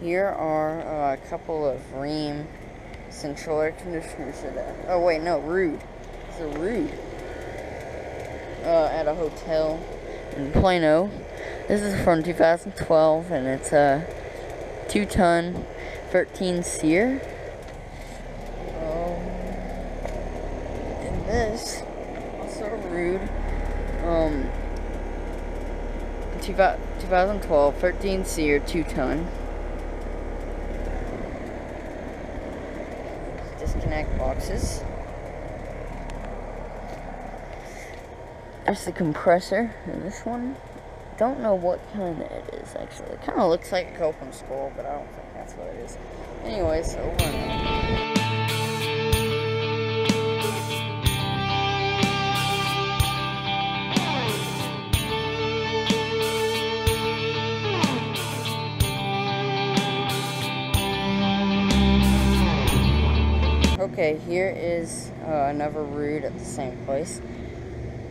Here are uh, a couple of Rheem central air conditioners. Oh wait, no, Ruud. It's a Ruud. Uh, at a hotel in Plano. This is from 2012, and it's a two-ton 13 SEER. Um, and this also Ruud. Um, 2012 13 SEER two-ton. Disconnect boxes. There's the compressor in this one. Don't know what kind it is actually. It kind of looks like a Copeland scroll, but I don't think that's what it is. Anyways, over Okay, here is uh, another Ruud at the same place.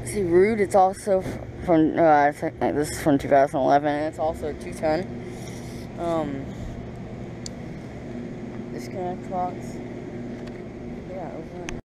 See, Ruud, it's also from, uh, this is from 2011, and it's also a two-ton. Um, disconnect box. Yeah, over